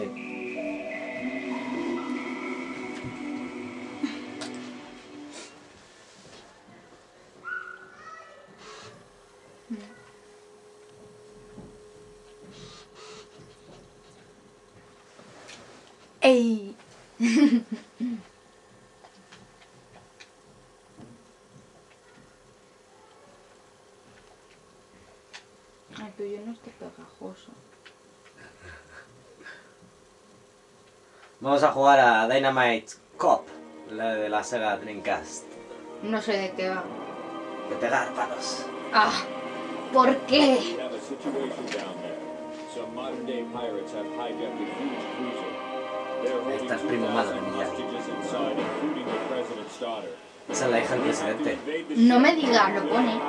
sí. ¡Ey! El tuyo no está pegajoso. Vamos a jugar a Dynamite Cop, la de la Sega Dreamcast. No sé de qué va. De pegar palos. ¡Ah! ¿Por qué? We have a situation down there. Some modern day pirates have hijacked a huge cruiser. They're holding Está el primo malo de 2,000 Miyagi. hostages inside, including the president's daughter. Esa es la hija del presidente. No me digas, lo pone.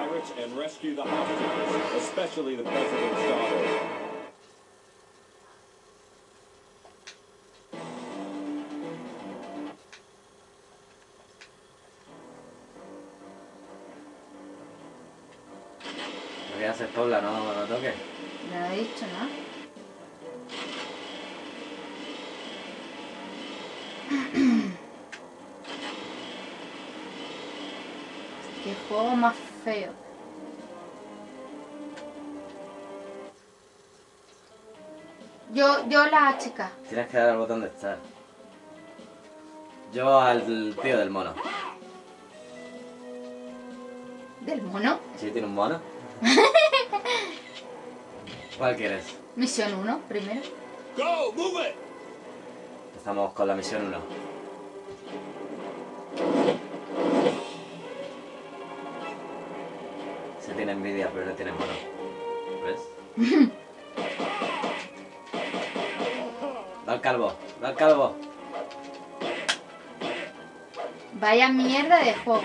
A hacer Paula, no no toques. No he dicho nada. Qué juego más feo. Yo, yo la chica. Tienes que dar al botón de estar. Yo al tío del mono. ¿Del mono? ¿Sí tiene un mono? ¿Cuál quieres? Misión 1, primero. Go, move it! Empezamos con la misión 1. Se tiene envidia, pero no tiene mono. ¿Ves? Da al calvo, da al calvo. Vaya mierda de juego.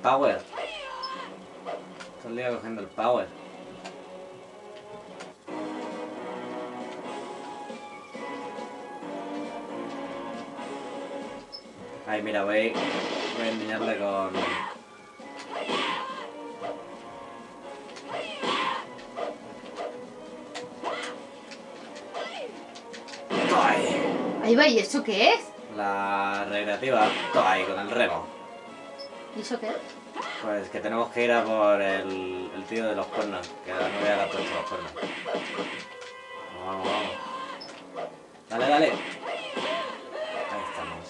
Power? Todo el día cogiendo el power. Ay, mira, voy, voy a enseñarle con... Ay. Ahí va, ¿y eso qué es? La recreativa, ahí con el remo. ¿Y eso qué es? Pues que tenemos que ir a por el, tío de los cuernos, que la novia le ha puesto los cuernos. Vamos, vamos. Dale, dale. Ahí estamos.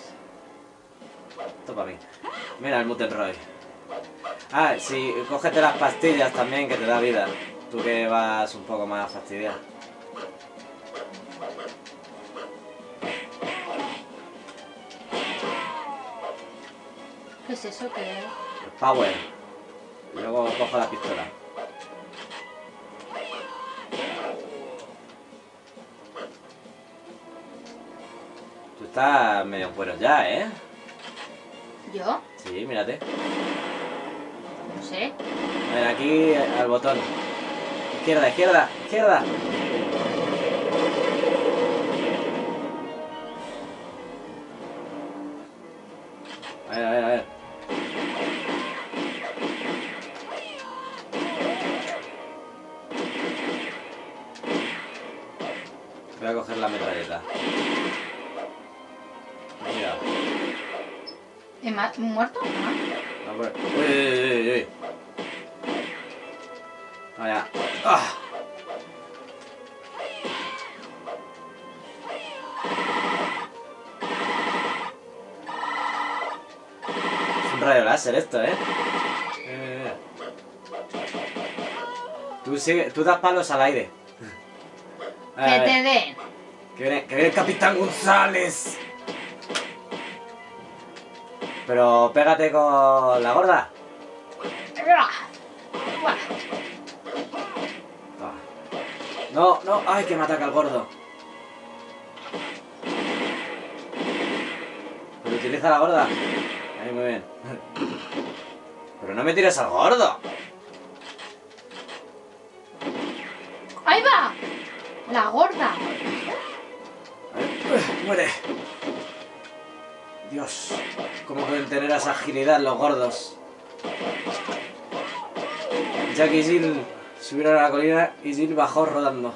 Esto para mí. Mira el Mutenroy. Ah, sí, cógete las pastillas también que te da vida. Tú que vas un poco más fastidiado. Es eso? ¿Qué es? Power. Y luego cojo la pistola. Tú estás medio cuero ya, ¿eh? ¿Yo? Sí, mírate. No sé. A ver, aquí al botón. Izquierda, izquierda, izquierda. Esto, ¿eh? Eh, Tú, sigue, tú das palos al aire. Que te den. que viene, que viene el Capitán González. Pero pégate con la gorda. No, no, ay, que me ataca el gordo. Pero utiliza la gorda. Ahí, muy bien. Pero no me tires al gordo. ¡Ahí va! La gorda. Muere. Dios, ¿cómo pueden tener esa agilidad los gordos? Jack y Jill subieron a la colina y Jill bajó rodando.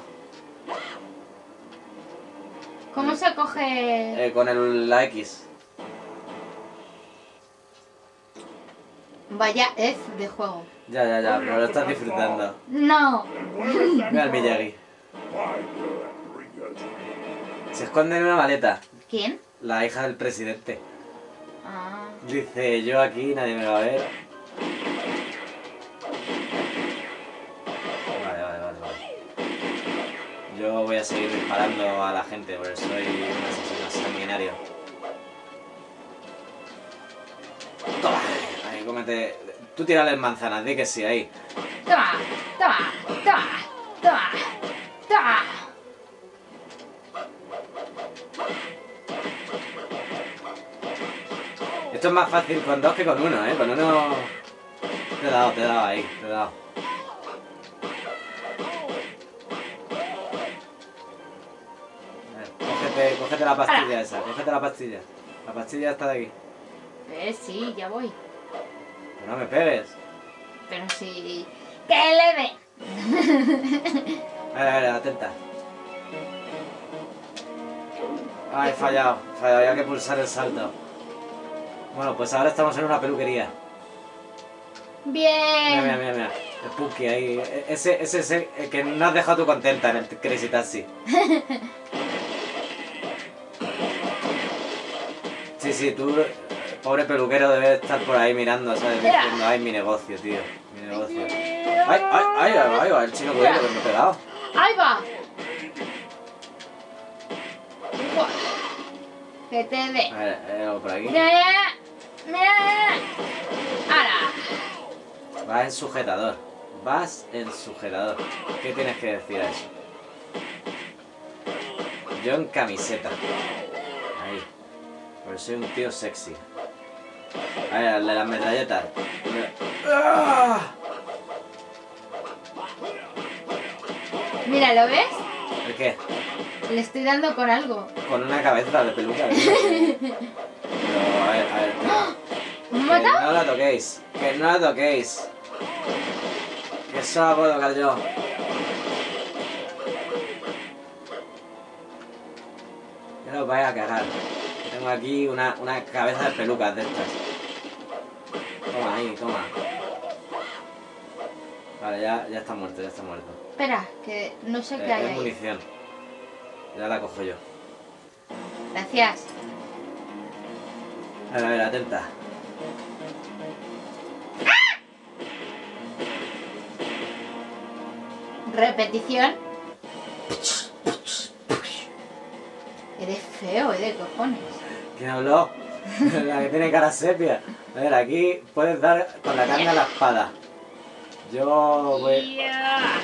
¿Cómo se coge...? Eh, con el, la X. Vaya ez de juego. Ya, ya, ya, pero lo estás disfrutando. No. Mira el Miyagi. Se esconde en una maleta. ¿Quién? La hija del presidente. Ah. Dice, yo aquí, nadie me va a ver. Vale, vale, vale, vale. Yo voy a seguir disparando a la gente porque soy un asesino sanguinario. Toma, cómete. Tú tírale manzanas, di que sí, ahí. Toma, toma, toma, toma, toma. Esto es más fácil con dos que con uno, ¿eh? Con uno... Te he dado, te he dado ahí, te he dado. A ver, Cógete, cógete la pastilla esa, cógete la pastilla. La pastilla está de aquí. Eh, sí, ya voy. No me pegues. Pero sí... ¡Que le dé! A ver, a ver, atenta. Ay, he fallado, he fallado, había que pulsar el salto. Bueno, pues ahora estamos en una peluquería. Mira, mira, Bien. mira, mira. El Punky ahí. E- Ese, ese, ese el que no has dejado tú contenta en el Crazy Taxi. Sí, sí, tú, pobre peluquero, debes estar por ahí mirando, ¿sabes? Diciendo, ay, mi negocio, tío. Mi negocio. Ay, ay, ay, ay, ay, el chino que me he pegado. ¡Ahí va! Que te dé. A ver, hay algo por aquí. Mira, mira. ¡Hala! Vas en sujetador. Vas en sujetador. ¿Qué tienes que decir a eso? Yo en camiseta. Ahí. Porque soy un tío sexy. A ver, el de las metralletas. ¡Ah! Mira, ¿lo ves? ¿El qué? Le estoy dando con algo. Con una cabeza de peluca. ¿no? Pero, a ver, a ver. tío. ¿Me Que no la toquéis. Que no la toquéis. Que eso la puedo tocar yo. Ya lo vais a cagar. Tengo aquí una, una cabeza de pelucas de estas. Toma ahí, toma. Vale, ya, ya está muerto, ya está muerto. Espera, que no sé qué Eh, hay es ahí. munición. Ya la cojo yo. Gracias. A ver, a ver, atenta. Repetición. Eres feo, ¿eh? De cojones. ¿Quién habló? la que tiene cara sepia. A ver, aquí puedes dar con la carne a la espada. Yo voy...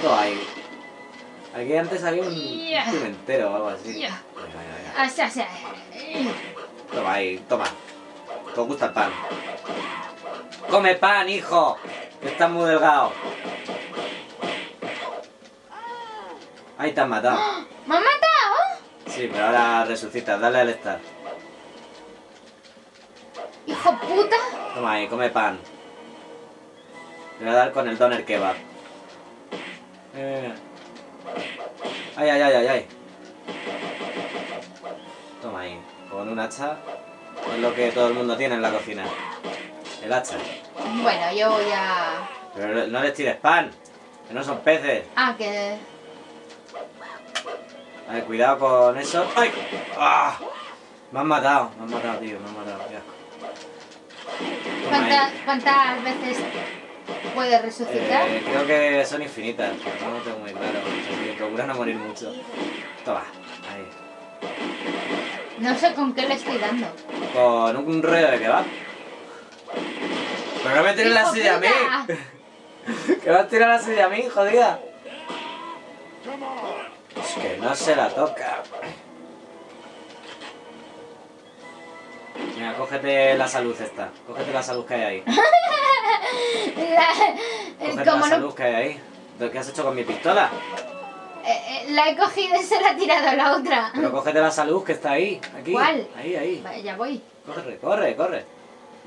Todo ahí. Aquí antes había un Ya. pimentero o algo así. Venga. Así, así. Toma ahí, toma. ¿Te gusta el pan? ¡Come pan, hijo! Que estás muy delgado. Ahí te has matado. ¿Me han matado? Sí, pero ahora resucitas. Dale al estar. ¡Hijo puta! Toma ahí, come pan. Le voy a dar con el doner kebab. Mira, mira, mira. Ay, ay, ay, ay, ay. Toma ahí. Con un hacha. Es lo que todo el mundo tiene en la cocina. El hacha. Bueno, yo voy a... Pero no les tires pan. Que no son peces. Ah, que... A ver, cuidado con eso. ¡Ay! ¡Ah! Me han matado. Me han matado, tío. Me han matado. Ahí. ¿Cuántas, ¿Cuántas veces puede resucitar? Eh, creo que son infinitas, pero no lo tengo muy claro. Que procura no morir mucho. Toma, ahí. No sé con qué le estoy dando. Con un rollo de kebab. Pero no me tires la ¡Hijo silla a mí. Que vas a tirar la silla a mí, jodida. Que no se la toca. Mira, cógete la salud esta. Cógete la salud que hay ahí. La- Cógete la no... salud que hay ahí. ¿Qué has hecho con mi pistola? que la he cogido y se la ha tirado la otra. Pero cógete la salud que está ahí, aquí. ¿Cuál? Ahí, ahí. Vale, ya voy. Corre, corre, corre.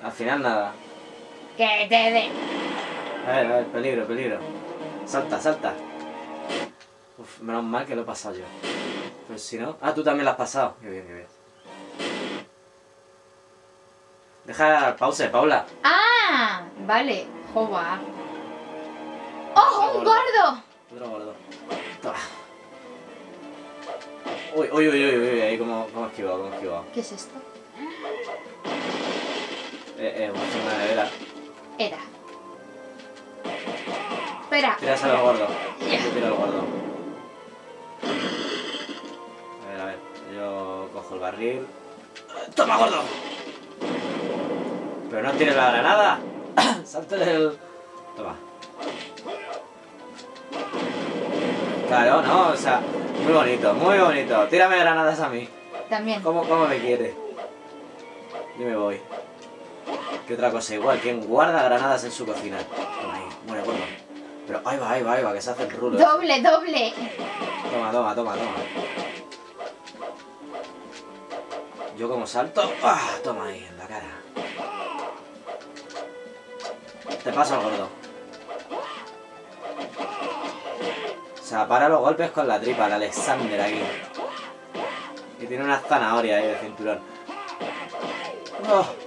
Al final nada. Que te dé. A ver, a ver, peligro, peligro. Salta, salta. Uf, menos mal que lo he pasado yo. Pero si no... Ah, tú también lo has pasado. Qué bien, qué bien. Deja pause, Paula. ¡Ah! Vale. Jova. ¡Oh, un gordo! Otro gordo. Toma. Uy, uy, uy, uy, uy, ahí como, como esquivado, como esquivado. ¿Qué es esto? Eh, eh, una zona de nevera. Era. Espera. Tíraselo al gordo. Ya. Yo ¡Toma, gordo! Pero no tires la granada. Salte del... Toma. Claro, no, o sea, muy bonito, muy bonito. Tírame granadas a mí. También. ¿Cómo, cómo me quiere? Yo me voy. ¿Qué otra cosa? Igual, ¿quién guarda granadas en su cocina? Toma ahí, muere gordo. Pero ahí va, ahí va, ahí va, que se hace el rulo. ese. Doble, doble. Toma, toma, toma, toma. Yo como salto, ¡ah! toma ahí, en la cara. Te paso al gordo. O sea, para los golpes con la tripa, el Alexander aquí. Y tiene una zanahoria ahí de cinturón. ¡Oh!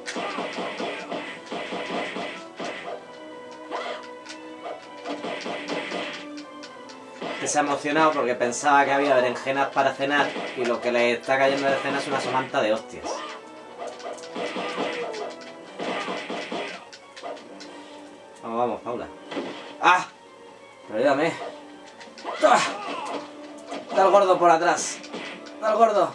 Que se ha emocionado porque pensaba que había berenjenas para cenar y lo que le está cayendo de cena es una somanta de hostias. Vamos, vamos, Paula. ¡Ah! Pero ayúdame. ¡Toma! Da al gordo por atrás. Da al gordo.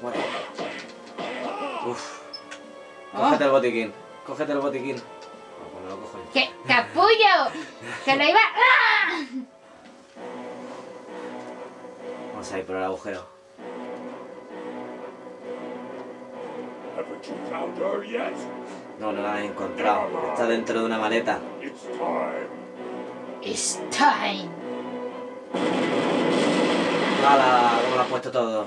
Muere. Uf. Cógete el botiquín. Cógete el botiquín. No, pues me lo cojo yo. ¡Qué capullo! ¡Que lo iba! ¡Ah! Vamos a ir por el agujero. No, no la he encontrado. Está dentro de una maleta. It's time. It's time. ¡Hala! ¿Cómo lo has puesto todo?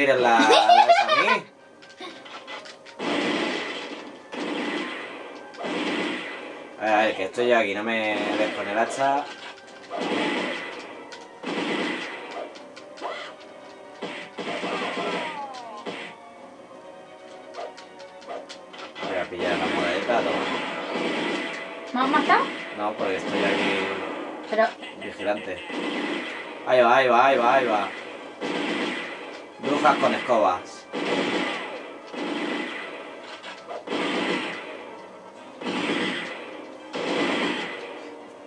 Tires la, la a mí. A ver, a ver, que estoy yo aquí. No me des con el hacha. Voy a pillar la monedita. toma. ¿Me has matado? No, porque estoy aquí Pero, vigilante. Ahí va, ahí va, ahí va, ahí va. Brujas con escobas.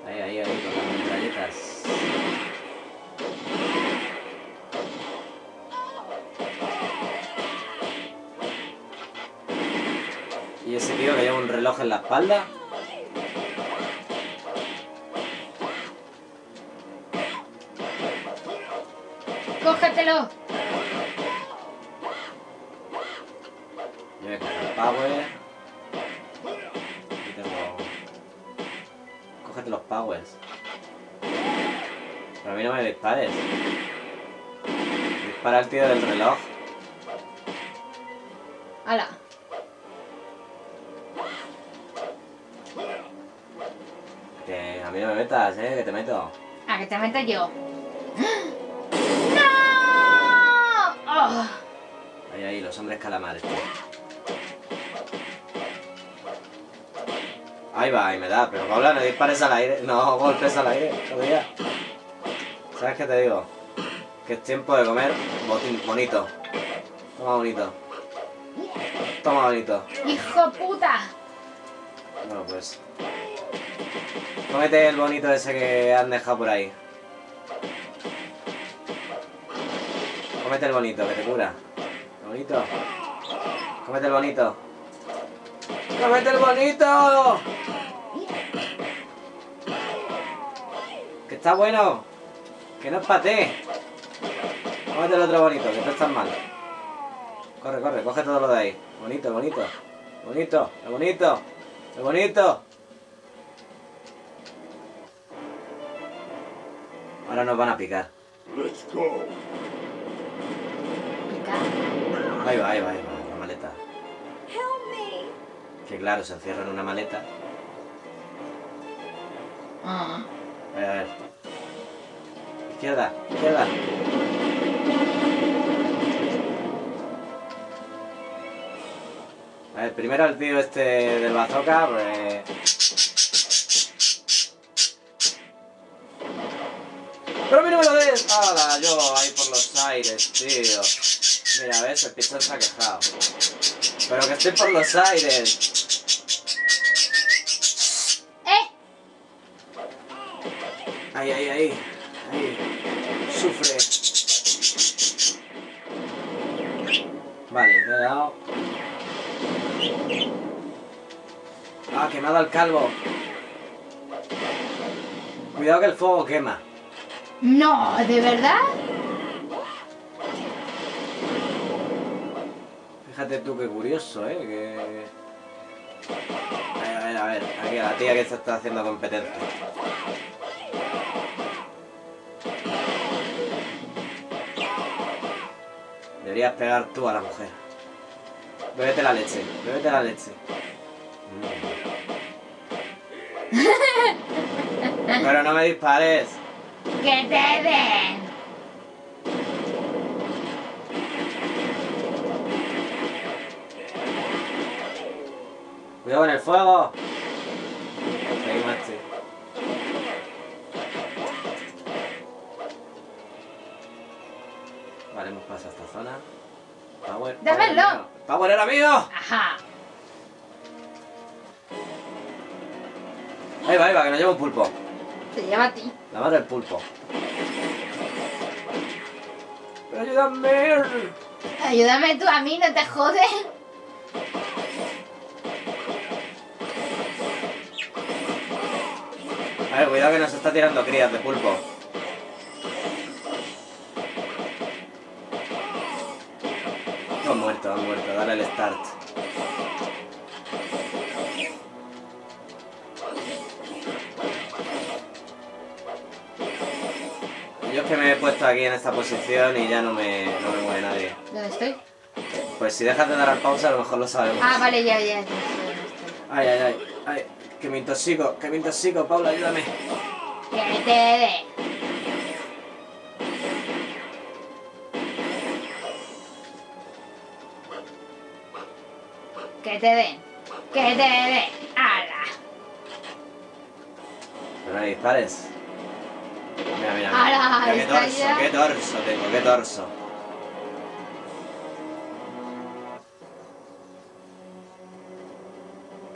Ahí, ahí, ahí, con las metralletas. ¿Y ese tío que lleva un reloj en la espalda? cógetelo. Yo voy a coger el power. Aquí tengo... Cógete los powers. Pero a mí no me dispares. Dispara al tío del reloj. Hala. Que a mí no me metas, eh, que te meto. A que te meto yo. ¡No! Oh, Ahí, ahí, los hombres calamares. tío. Ahí va, ahí me da, pero Paula, no dispares al aire, no golpes al aire, todavía. ¿Sabes qué te digo? Que es tiempo de comer botín, bonito. Toma bonito. Toma bonito. ¡Hijo puta! Bueno, pues. Cómete el bonito ese que han dejado por ahí. Cómete el bonito, que te cura. El bonito. Cómete el bonito. ¡Cómete el bonito! está bueno. Que no es para ti. Cómete el otro bonito, que tú estás mal. Corre, corre, coge todo lo de ahí. Bonito, bonito. Bonito, es bonito. Es bonito. Ahora nos van a picar. Let's go. Pica. Ahí va, ahí va, ahí va, Que claro, se encierra en una maleta. Ah. A ver, a ver. Izquierda, izquierda. A ver, primero el tío este del bazooka, pues... ¡Pero a mí no me lo des! ¡Hala! Yo ahí por los aires, tío. Mira, ves, el pistón se ha quejado. Pero que estoy por los aires. Ahí, ahí, ahí. Ahí. Sufre. Vale, le he dado. Ah, que me ha dado el calvo. Cuidado que el fuego quema. No, ¿de verdad? Fíjate tú qué curioso, ¿eh? Que... A ver, a ver, a ver. Aquí a la tía que se está haciendo competencia. Deberías pegar tú a la mujer. Bébete la leche, bébete la leche. Mm. Pero no me dispares. ¡Que te den! Cuidado con el fuego. Zona. Power. ¡Dámelo! Power, mío. ¡Power era mío! Ajá. Ahí va, ahí va, que nos lleva un pulpo. Te lleva a ti. La madre del pulpo. Pero ayúdame. Ayúdame tú a mí, no te jodes. A ver, cuidado que nos está tirando crías de pulpo. Han muerto. Dale el start. Yo es que me he puesto aquí en esta posición y ya no me, no me mueve nadie. ¿Dónde estoy? Pues si dejas de dar al pausa a lo mejor lo sabemos. Ah, vale, ya, ya. Ay, ay, ay, ay, que me intoxico, que me intoxico, Paula, ayúdame. Que te den. Que te den. Que te den. ¡Hala! Pero no dispares. Mira, mira, mira. Ala, Mira qué torso, ya. qué torso tengo, qué torso.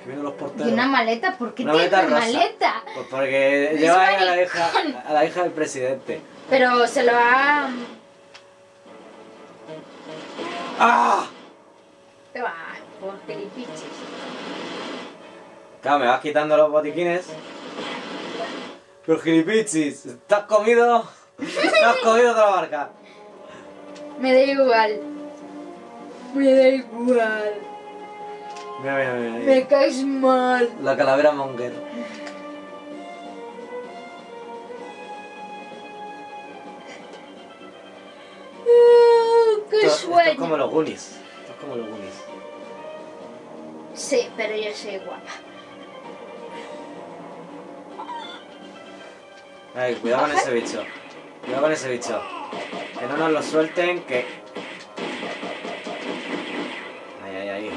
Los porteros. ¿Y una maleta? ¿Por qué Una maleta una maleta? Pues porque lleva a la, hija, a la hija del presidente. Pero se lo ha... ¡Ah! Te va, por. Claro, me vas quitando los botiquines. Pero gilipichis, ¿te has comido? ¿Te has comido otra barca? Me da igual. Me da igual. Mira, mira, mira. Me caes mal. La calavera monger. Uh, ¡Qué Esto, esto sueño! es como los Goonies. Esto es como los Goonies. Sí, pero yo soy guapa. Ay, cuidado con ese bicho. Cuidado con ese bicho. Que no nos lo suelten, que... Ahí, ahí, ahí.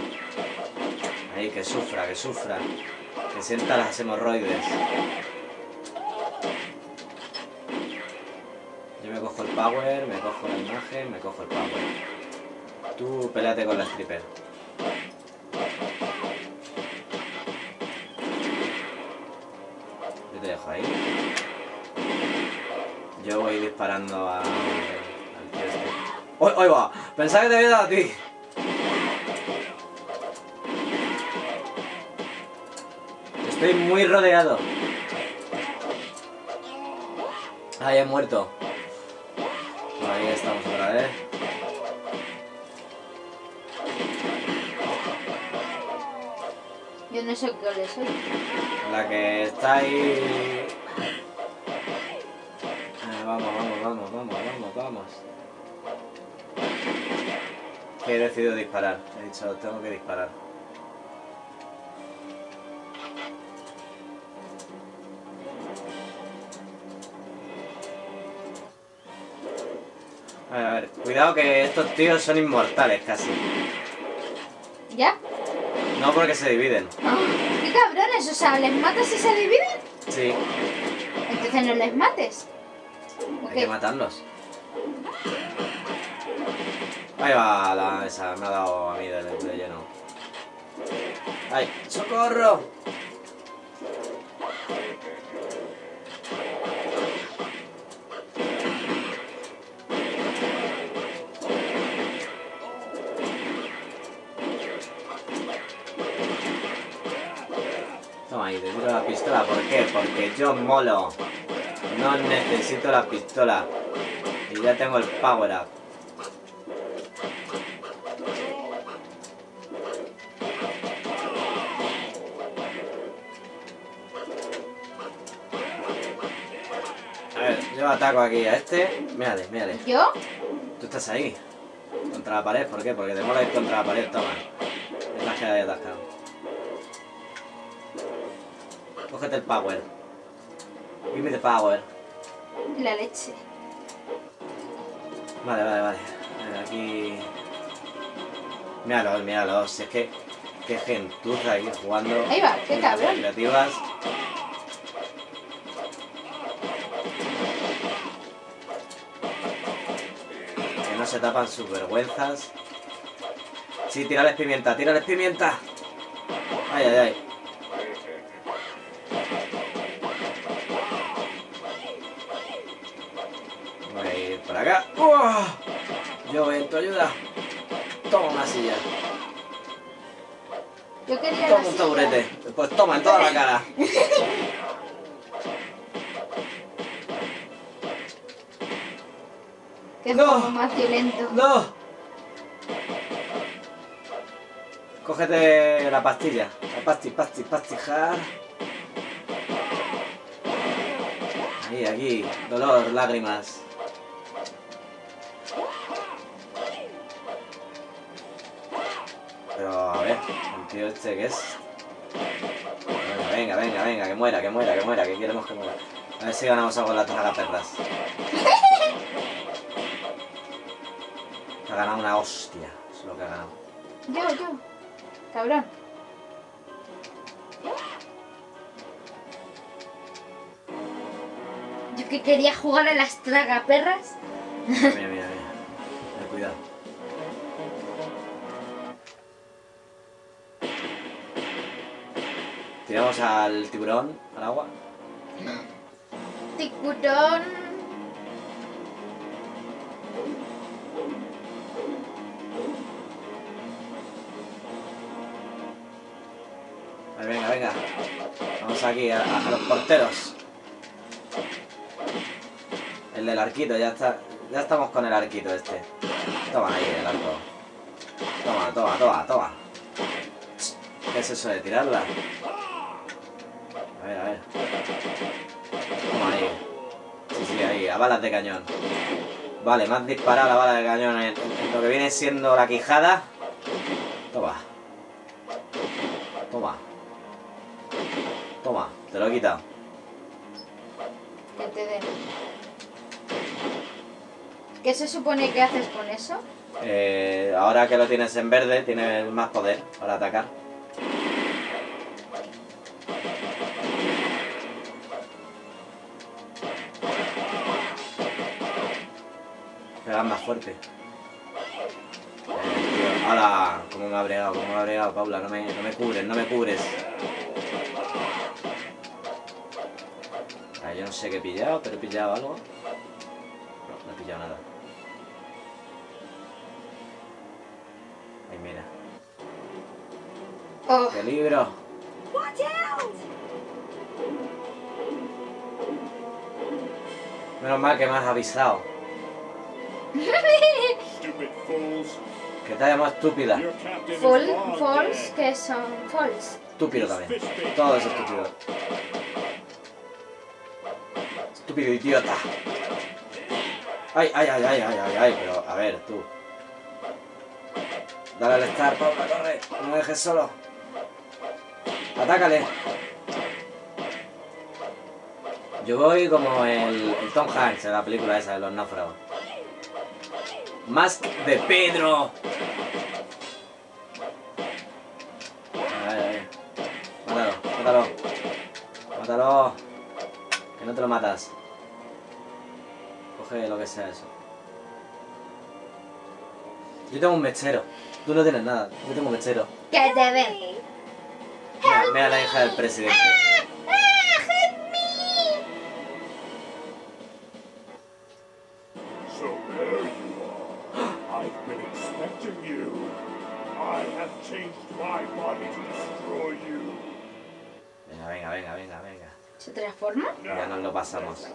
Ahí, que sufra, que sufra. Que sienta las hemorroides. Yo me cojo el power, me cojo la imagen, me cojo el power. Tú peleate con la stripper. Disparando a- al tío este. ¡Oy, oy va! Pensaba que te había dado a ti. Estoy muy rodeado. Ahí he muerto. Ahí estamos otra vez. Yo no sé qué ole soy. La que está ahí. Vamos, vamos, he decidido disparar. He dicho, tengo que disparar. A ver, a ver, cuidado que estos tíos son inmortales casi. ¿Ya? No porque se dividen. Ah, ¡Qué cabrones! O sea, ¿les matas y se dividen? Sí, Entonces no les mates. hay que matarlos. Ahí va la esa, me ha dado a mí de, de lleno. ¡Ay! ¡Socorro! Toma ahí, te tiro la pistola. ¿Por qué? Porque yo molo. No necesito la pistola. Y ya tengo el power up. Ataco aquí a este. Mírale, mírale. ¿Yo? Tú estás ahí. Contra la pared, ¿por qué? Porque te mola ir contra la pared, toma. Estás quedado ahí atascado. Cógete el power. Give me the power. La leche. Vale, vale, vale. Aquí. Míralo, míralo. Si es que. Qué gentuza aquí jugando. Ahí va, qué cabrón. Creativas. Se tapan sus vergüenzas. Sí, tírales pimienta, tírales pimienta. Ay, ay, ay. Voy a ir por acá. ¡Uah! Yo en tu ayuda. Toma una silla. Yo quería Toma un taburete. Pues toma en toda la cara. No. más violento. ¡No! Cógete la pastilla. La pasti, pasti, pastijar. Ahí, aquí. Dolor, lágrimas. Pero, a ver, el tío este que es. Venga, venga, venga, venga, que muera, que muera, que muera, que queremos que muera. A ver si ganamos algo en las tragaperras. Ha ganado una hostia. Es lo que ha ganado. Yo, yo. Cabrón. Yo que quería jugar a las tragaperras. Mira, mira, mira. Ten cuidado. Tiramos al tiburón al agua. Tiburón. Venga, venga. Vamos aquí a, los porteros. El del arquito, ya está. Ya estamos con el arquito este. Toma ahí el arco. Toma, toma, toma, toma. ¿Qué es eso de tirarla? A ver, a ver. Toma ahí. Sí, sí, ahí, a balas de cañón. Vale, me has disparado la bala de cañón en lo que viene siendo la quijada. Quitado. Que te den. ¿Qué se supone que haces con eso? Eh, ahora que lo tienes en verde, tienes más poder para atacar. Pegas más fuerte. Eh, Ahora, cómo me ha bregado, cómo me ha bregado, Paula, no me, no me cubres, no me cubres. Sé qué he pillado, pero he pillado algo. No, no he pillado nada. Ay, mira. Oh, ¡Peligro! Watch out! Menos mal que me has avisado. Que te llamo estúpida. Long false, que son false. Estúpido también. Todo es estúpido. Estúpido idiota. Ay, ay, ay, ay, ay, ay, ay, pero a ver, tú. Dale al estar, Paula, corre. No me dejes solo. Atácale. Yo voy como el, el Tom Hanks en la película esa de los náufragos. Mask de Pedro. Ay, ay. Mátalo, mátalo. Mátalo. Que no te lo matas. Coge lo que sea eso. Yo tengo un mechero. Tú no tienes nada. Yo tengo un mechero. Que te ve. Mira, mira la hija del presidente. So there you are. I've been expecting you. I have changed my body to destroy you. Venga, venga, venga, venga, venga. ¿Se transforma? Ya nos lo pasamos.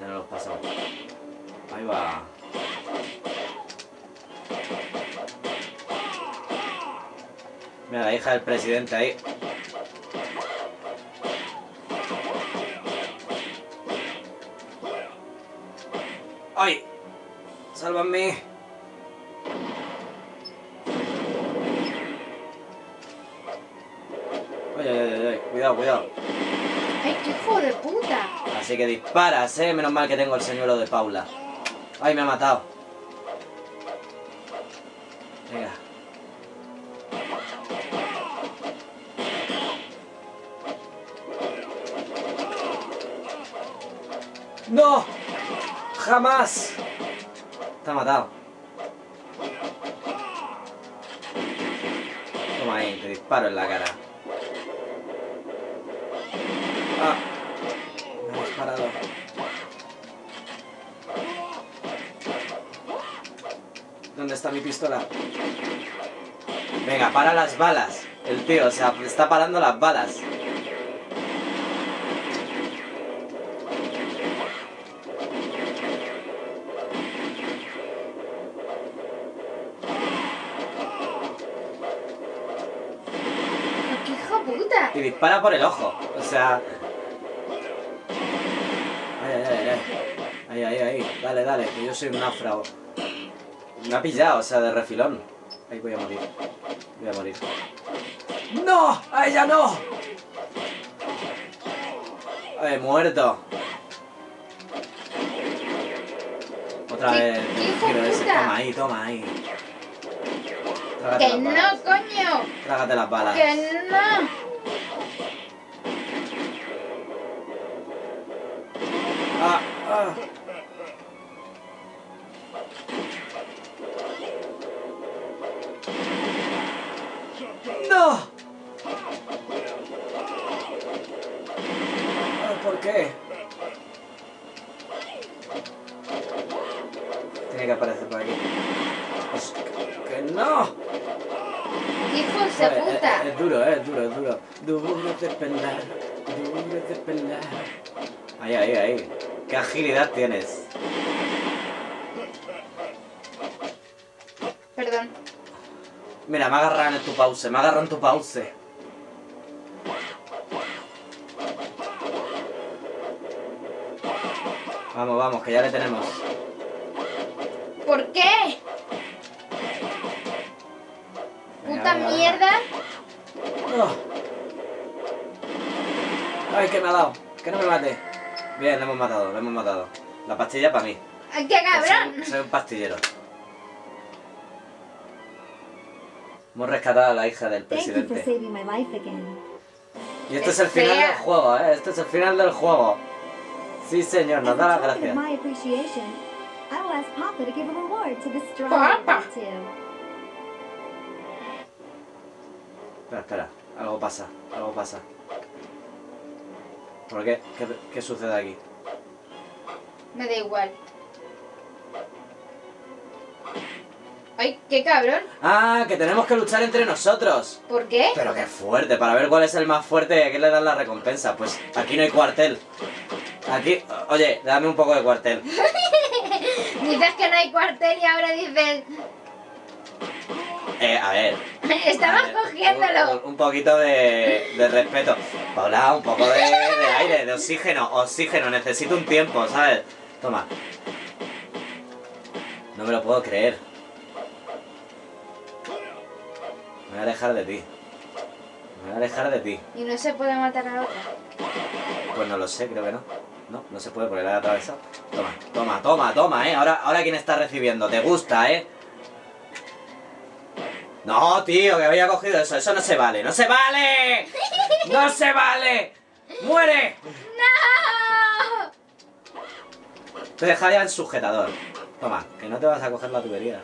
Ya nos lo pasamos. Ahí va. Mira, la hija del presidente ahí. ¡Ay! ¡Sálvame! Ay, ay, ay, ay, cuidado, cuidado. ¡Ay, qué hijo de puta! Así que disparas, eh. Menos mal que tengo el señuelo de Paula. Ay, me ha matado. Venga. ¡No! ¡Jamás! Ha matado. Toma ahí, te disparo en la cara. Está mi pistola? Venga, para las balas. El tío, o sea, está parando las balas. Y dispara por el ojo. O sea. Ay, ay, ay, ay. Ahí, ahí, ahí. Dale, dale, que yo soy un náufrago. Me ha pillado, o sea, de refilón. Ahí voy a morir. Voy a morir. ¡No! ¡A ella no! ¡Ay, muerto! Otra ¿Qué- vez. qué el hijo giro ese. puta? Toma ahí, toma ahí. Trágate ¡Que no, balas. coño! Trágate las balas. ¡Que no! Perdón. Mira, me agarran en tu pause, me agarran en tu pause. Vamos, vamos, que ya le tenemos. ¿Por qué? Venga, ¡Puta venga, venga. mierda! Oh. Ay, que me ha dado. Que no me mate. Bien, le hemos matado, le hemos matado. La pastilla para mí. ¡Ay, ¡Qué cabrón! Soy, soy un pastillero. Hemos rescatado a la hija del presidente. Y este es el final fea. del juego, ¿eh? Este es el final del juego. Sí, señor, nos da las gracias. Papa. Espera, espera. Algo pasa, algo pasa. ¿Por qué? ¿Qué, qué sucede aquí? Me da igual. ¡Ay, qué cabrón! ¡Ah! Que tenemos que luchar entre nosotros. ¿Por qué? Pero qué fuerte, para ver cuál es el más fuerte y a quién le dan la recompensa. Pues aquí no hay cuartel. Aquí, oye, dame un poco de cuartel. Dices que no hay cuartel y ahora dices... Eh, a ver. Estabas cogiéndolo. Un, un poquito de, de respeto. Paula, un poco de, de aire, de oxígeno. Oxígeno, necesito un tiempo, ¿sabes? Toma. No me lo puedo creer. Me voy a alejar de ti. Me voy a alejar de ti. Y no se puede matar a otra. Pues no lo sé, creo que no. No, no se puede porque la he atravesado. Toma, toma, toma, toma, eh. Ahora, ahora quién está recibiendo. Te gusta, eh. No, tío, que había cogido eso. Eso no se vale. ¡No se vale! ¡No se vale! ¡Muere! ¡No! Te dejaría el sujetador. Toma, que no te vas a coger la tubería.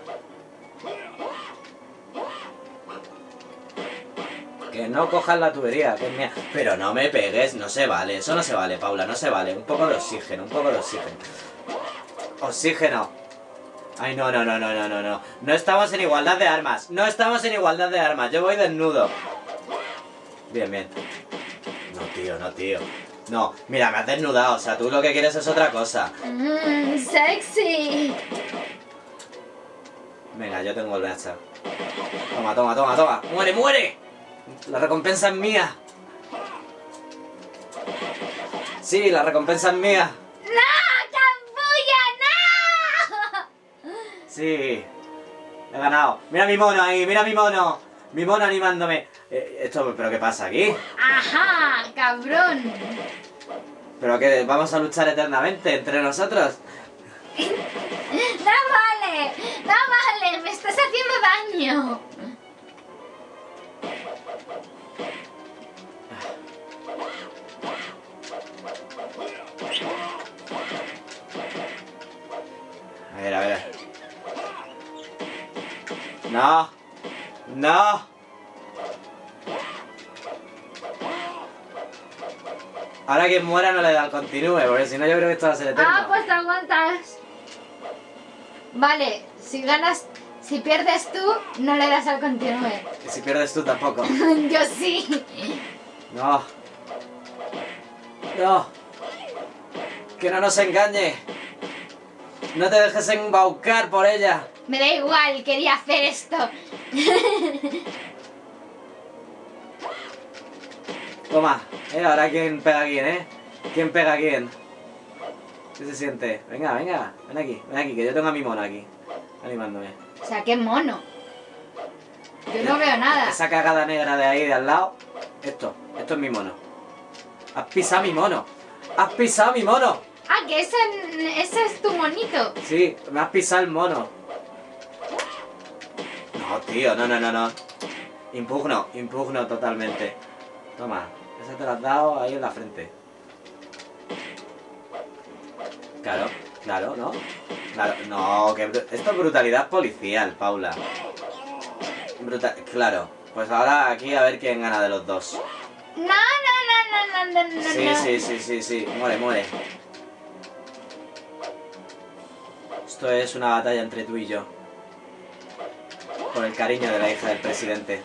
Que no cojas la tubería, que es mía. Pero no me pegues, no se vale. Eso no se vale, Paula, no se vale. Un poco de oxígeno, un poco de oxígeno. Oxígeno. Ay, no, no, no, no, no, no, no. No estamos en igualdad de armas. No estamos en igualdad de armas. Yo voy desnudo. Bien, bien. No, tío, no, tío. No, mira, me has desnudado. O sea, tú lo que quieres es otra cosa. Mmm, sexy. Venga, yo tengo el hacha. Toma, toma, toma, toma. ¡Muere, muere! La recompensa es mía. Sí, la recompensa es mía. ¡No! ¡Cambuya! ¡No! Sí. He ganado. Mira mi mono ahí, mira mi mono. Mi mono animándome. Eh, esto, ¿pero qué pasa aquí? ¡Ajá! ¡Cabrón! ¿Pero qué? ¿Vamos a luchar eternamente entre nosotros? ¡No vale! ¡No vale! ¡Me estás haciendo daño! A ver, a ver. No. No. Ahora quien muera no le da el continúe, porque si no yo creo que esto va a ser eterno. Ah, pues te aguantas. Vale, si ganas, si pierdes tú, no le das al continúe. Y si pierdes tú tampoco. Yo sí. No. No. Que no nos engañe. No te dejes embaucar por ella. Me da igual, quería hacer esto. Toma. Eh, ahora quién pega a quién, ¿eh? ¿Quién pega a quién? ¿Qué se siente? Venga, venga. Ven aquí, ven aquí, que yo tengo a mi mono aquí. Animándome. O sea, qué mono. Yo no veo nada. Esa cagada negra de ahí, de al lado. Esto, esto es mi mono. Has pisado mi mono. Has pisado mi mono. Ah, que ese, ese es tu monito. Sí, me has pisado el mono. No, tío, no, no, no, no. Impugno, impugno totalmente. Toma, esa te la has dado ahí en la frente. Claro, claro, ¿no? Claro, no, que bru- esto es brutalidad policial, Paula. Brutal, claro. Pues ahora aquí a ver quién gana de los dos. No, no, no, no, no, no, no. Sí, sí, sí, sí, sí. Muere, muere. Esto es una batalla entre tú y yo. Por el cariño de la hija del presidente.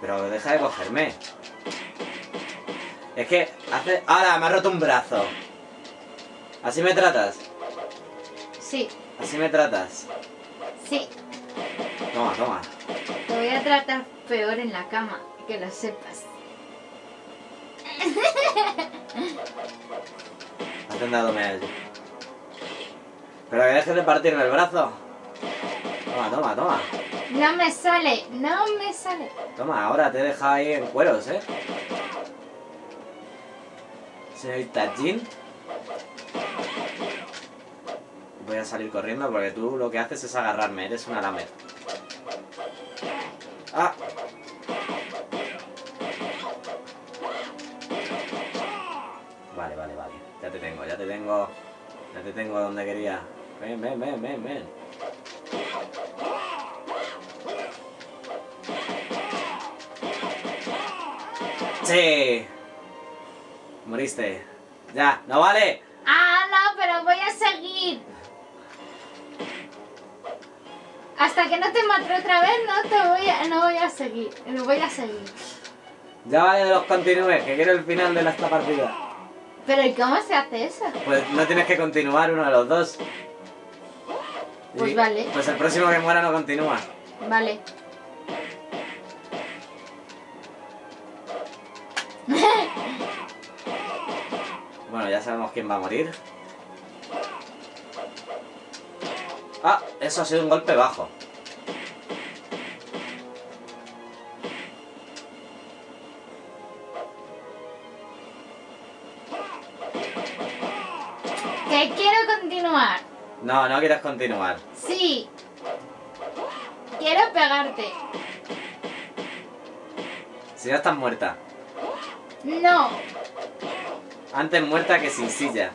Pero deja de cogerme. Es que hace... ¡Hala! Me ha roto un brazo. ¿Así me tratas? Sí, ¿Así me tratas? sí. Toma, toma. Te voy a tratar peor en la cama, que lo sepas. Atendándome a ello. Pero que dejes de partirme el brazo. Toma, toma, toma. No me sale, no me sale. Toma, ahora te he dejado ahí en cueros, ¿eh? Señorita Jean. Voy a salir corriendo porque tú lo que haces es agarrarme, eres una lamer. ¡Ah! Vale, vale, vale. Ya te tengo, ya te tengo. Ya te tengo donde quería. Ven, ven, ven, ven, ven. Sí. Moriste. Ya, no vale. Hasta que no te mate otra vez, no te voy a, no voy a seguir. No voy a seguir. Ya vale de los continúes, que quiero el final de esta partida. Pero ¿y cómo se hace eso? Pues no tienes que continuar uno de los dos. Pues Y- vale. Pues el próximo que muera no continúa. Vale. Bueno, ya sabemos quién va a morir. Eso ha sido un golpe bajo. Que quiero continuar. No, no quieres continuar. Sí. Quiero pegarte. Si ya estás muerta. No. Antes muerta que sin silla.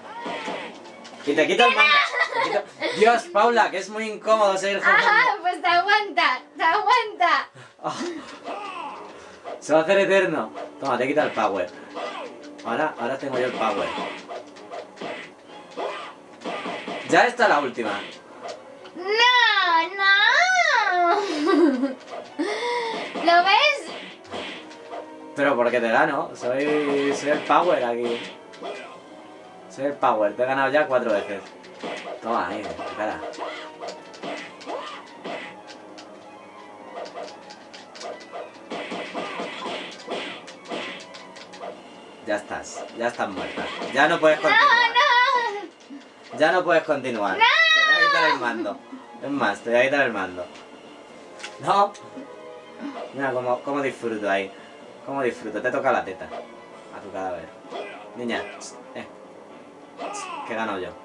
Y te quito el manga. Dios, Paula, que es muy incómodo seguir jugando. Ajá, pues te aguanta, te aguanta. Se va a hacer eterno. Toma, te quita el power. Ahora, ahora tengo yo el power. Ya está la última. No, no. ¿Lo ves? Pero porque te gano. Soy, soy el power aquí. Soy el power. Te he ganado ya cuatro veces. Toma, ahí, de cara. Ya estás, ya estás muerta. Ya no puedes continuar. No, Ya no puedes continuar. Te voy a quitar el mando. Es más, te voy a quitar el mando. No. Mira cómo, cómo disfruto ahí. Cómo disfruto. Te toca la teta. A tu cadáver. Niña. Eh. Que gano yo.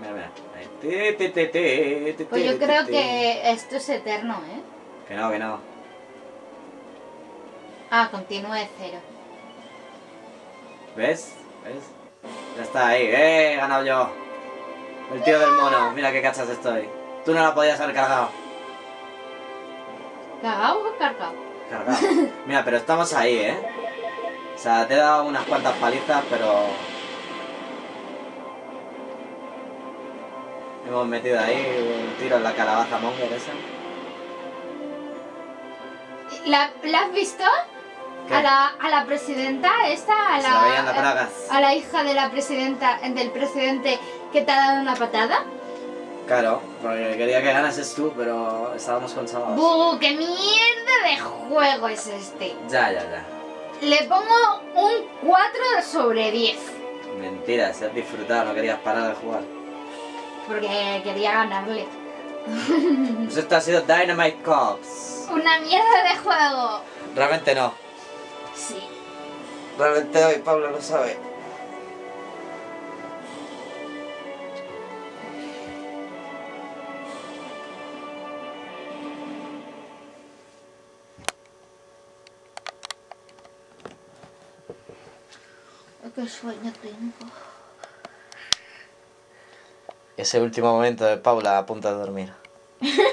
Mira, mira. Pues yo creo que esto es eterno, ¿eh? Que no, que no. Ah, continúe cero. ¿Ves? ¿Ves? Ya está ahí. ¡Eh! He ganado yo. El tío del mono. Mira qué cachas estoy. Tú no la podías haber cargado. ¿Cagao o cargao? Cargado. Mira, pero estamos ahí, ¿eh? O sea, te he dado unas cuantas palizas, pero... Hemos metido ahí un tiro en la calabaza monger esa. ¿La, la has visto? ¿Qué? A la, a la presidenta esta, a la, bragas. a la hija de la presidenta, del presidente que te ha dado una patada. Claro, porque quería que ganases tú, pero estábamos consagrados. ¡Buh! ¡Qué mierda de juego es este! Ya, ya, ya. Le pongo un 4 sobre 10. Mentira, si has disfrutado, no querías parar de jugar. Porque quería ganarle. Pues esto ha sido Dynamite Cops. ¡Una mierda de juego! Realmente no. Sí. Realmente hoy Pablo lo sabe. ¡Qué sueño tengo! ese último momento de Paula a punto de dormir.